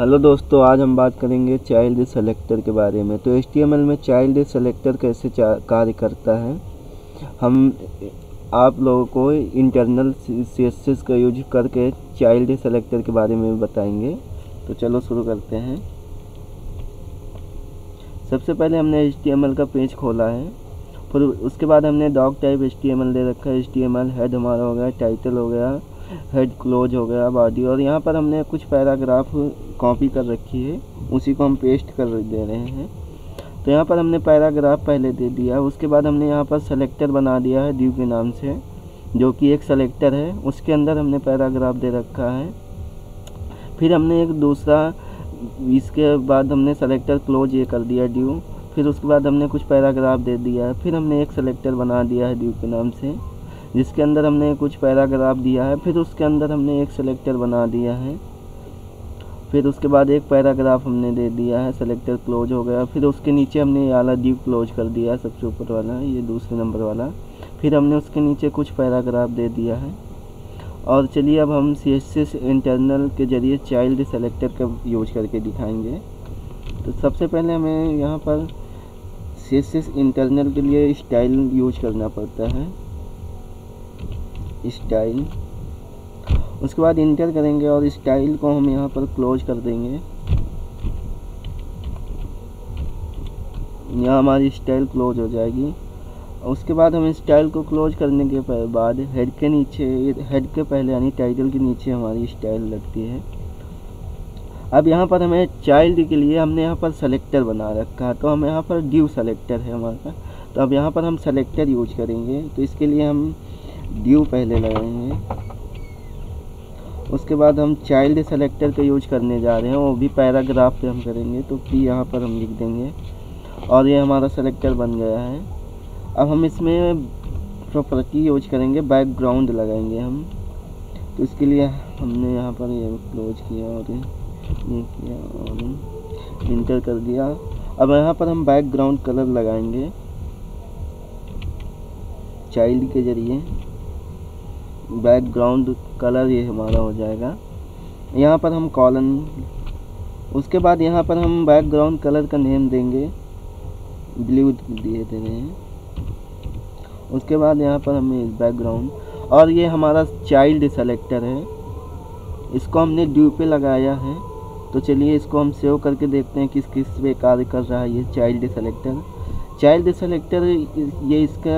Hello दोस्तों, आज हम बात करेंगे चाइल्ड सेलेक्टर के बारे में। तो एच में चाइल्ड सेलेक्टर कैसे कार्य करता है, हम आप लोगों को इंटरनल सी का यूज़ करके चाइल्ड सेलेक्टर के बारे में बताएँगे। तो चलो शुरू करते हैं। सबसे पहले हमने एच का पेज खोला है। फिर उसके बाद हमने डॉग टाइप एचटीएमएल दे रखा है। एच हेड हमारा हो गया, टाइटल हो गया हेड क्लोज हो गया बॉडी और यहाँ पर हमने कुछ पैराग्राफ कॉपी कर रखी है। उसी को हम पेस्ट कर दे रहे हैं। तो यहाँ पर हमने पैराग्राफ पहले दे दिया। उसके बाद हमने यहाँ पर सेलेक्टर बना दिया है ड्यू के नाम से, जो कि एक सेलेक्टर है। उसके अंदर हमने पैराग्राफ दे रखा है। फिर हमने एक दूसरा, इसके बाद हमने सेलेक्टर क्लोज ये कर दिया ड्यू फिर उसके बाद हमने कुछ पैराग्राफ दे दिया। फिर हमने एक सेलेक्टर बना दिया है ड्यू के नाम से। जिसके अंदर हमने कुछ पैराग्राफ दिया है, फिर उसके अंदर हमने एक सेलेक्टर बना दिया है। फिर उसके बाद एक पैराग्राफ हमने दे दिया है सेलेक्टर क्लोज हो गया। फिर उसके नीचे हमने ये वाला क्लोज कर दिया है, सबसे ऊपर वाला, ये दूसरे नंबर वाला। फिर हमने उसके नीचे कुछ पैराग्राफ दे दिया है। और चलिए अब हम सी एस एस इंटरनल के ज़रिए चाइल्ड सेलेक्टर का यूज़ करके दिखाएँगे। तो सबसे पहले हमें यहाँ पर सी एस एस इंटरनल के लिए स्टाइल यूज़ करना पड़ता है। स्टाइल उसके बाद इंटर करेंगे और स्टाइल को हम यहाँ पर क्लोज कर देंगे। यहाँ हमारी स्टाइल क्लोज हो जाएगी। उसके बाद हम स्टाइल को क्लोज करने के बाद हेड के नीचे हेड के पहले यानी टाइटल के नीचे हमारी स्टाइल लगती है। अब यहाँ पर हमें चाइल्ड के लिए हमने यहाँ पर सेलेक्टर बना रखा है। तो हम यहाँ पर ड्यू सेलेक्टर है हमारा तो अब यहाँ पर हम सेलेक्टर यूज़ करेंगे। तो इसके लिए हम ड्यू पहले लगाएँगे उसके बाद हम चाइल्ड सेलेक्टर का यूज़ करने जा रहे हैं, वो भी पैराग्राफ पे हम करेंगे तो पी यहाँ पर हम लिख देंगे। और ये हमारा सेलेक्टर बन गया है। अब हम इसमें प्रॉपर्टी यूज़ करेंगे बैकग्राउंड लगाएँगे हम। तो इसके लिए हमने यहाँ पर ये क्लोज किया और ये किया और इंटर कर दिया। अब यहाँ पर हम बैकग्राउंड कलर लगाएँगे चाइल्ड के ज़रिए। बैकग्राउंड कलर ये हमारा हो जाएगा। यहाँ पर हम कॉलन उसके बाद यहाँ पर हम बैकग्राउंड कलर का नेम देंगे। ब्लू दिए दे रहे हैं उसके बाद यहाँ पर हमें बैकग्राउंड और ये हमारा चाइल्ड सेलेक्टर है। इसको हमने ड्यू पे लगाया है। तो चलिए इसको हम सेव करके देखते हैं किस किस पे कार्य कर रहा है ये चाइल्ड सेलेक्टर चाइल्ड सेलेक्टर ये इसका,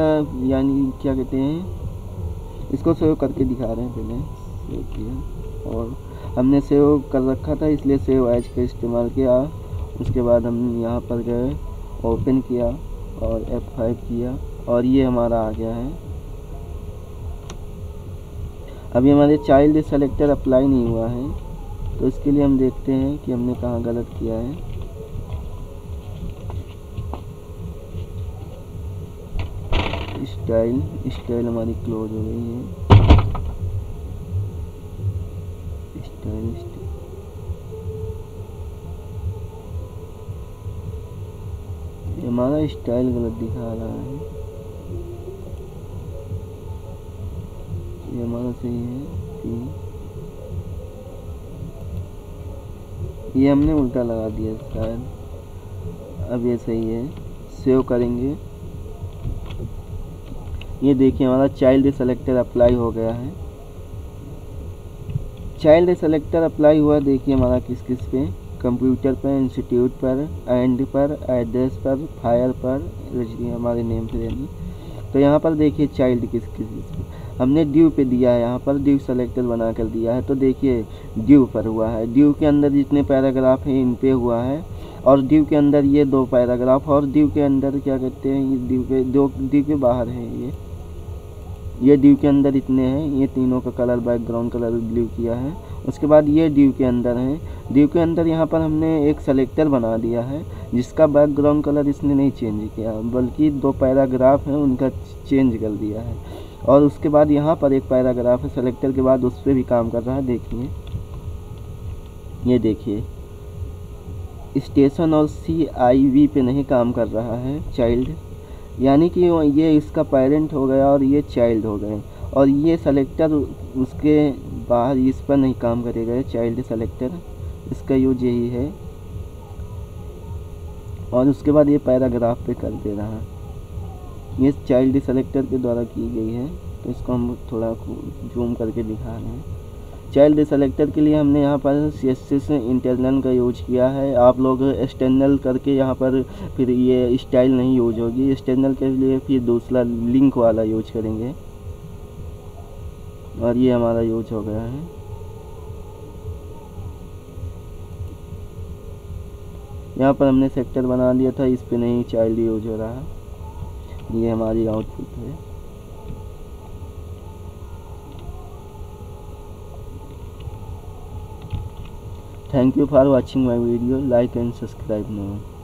यानी क्या कहते हैं? इसको सेव करके दिखा रहे हैं पहले सेव किया और हमने सेव कर रखा था, इसलिए सेव एज का इस्तेमाल किया। उसके बाद हम यहाँ पर गए, ओपन किया और F5 किया। और ये हमारा आ गया है। अभी हमारे चाइल्ड सेलेक्टर अप्लाई नहीं हुआ है। तो इसके लिए हम देखते हैं कि हमने कहाँ गलत किया है। स्टाइल स्टाइल हमारी क्लोज हो गई है। स्टाइल हमारा स्टाइल गलत दिखा रहा है। ये हमारा सही है कि ये हमने उल्टा लगा दिया शायद। अब ये सही है। सेव करेंगे। ये देखिए, हमारा चाइल्ड सेलेक्टर अप्लाई हो गया है। चाइल्ड सेलेक्टर अप्लाई हुआ, देखिए हमारा किस किस पे? कंप्यूटर पर इंस्टीट्यूट पर एंड पर एड्रेस पर फायर पर हमारे नेम पे देनी तो यहाँ पर देखिए चाइल्ड किस किस पे। हमने ड्यू पे दिया है, यहाँ पर ड्यू सेलेक्टर बना कर दिया है। तो देखिए ड्यू पर हुआ है। ड्यू के अंदर जितने पैराग्राफ हैं, इन पे हुआ है। और ड्यू के अंदर ये दो पैराग्राफ और ड्यू के अंदर क्या कहते हैं, ये ड्यू के दो ड्यू के बाहर है ये। ये ड्यू के अंदर इतने हैं, ये तीनों का कलर बैकग्राउंड कलर ब्लू किया है। उसके बाद ये ड्यू के अंदर है। ड्यू के अंदर यहाँ पर हमने एक सेलेक्टर बना दिया है, जिसका बैकग्राउंड कलर इसने नहीं चेंज किया, बल्कि दो पैराग्राफ हैं, उनका चेंज कर दिया है। और उसके बाद यहाँ पर एक पैराग्राफ है सेलेक्टर के बाद उस पर भी काम कर रहा है, देखिए। ये देखिए। स्टेशन और सी आई वी पे नहीं काम कर रहा है चाइल्ड यानी कि ये इसका पेरेंट हो गया और ये चाइल्ड हो गए। और ये सेलेक्टर उसके बाहर इस पर नहीं काम करेगा चाइल्ड सेलेक्टर इसका यूज़ यही है। और उसके बाद ये पैराग्राफ पे कर दे रहा ये चाइल्ड सेलेक्टर के द्वारा की गई है तो इसको हम थोड़ा जूम करके दिखा रहे हैं। चाइल्ड सेलेक्टर के लिए हमने यहाँ पर सी एस एस इंटरनल का यूज़ किया है। आप लोग एक्सटर्नल करके यहाँ पर फिर ये स्टाइल नहीं यूज़ होगी। एक्सटर्नल के लिए फिर दूसरा लिंक वाला यूज़ करेंगे। और ये हमारा यूज़ हो गया है। यहाँ पर हमने सेक्टर बना लिया था। इस पर नहीं चाइल्ड यूज़ हो रहा। है ये हमारी आउटपुट है। Thank you for watching my video. Like and subscribe now.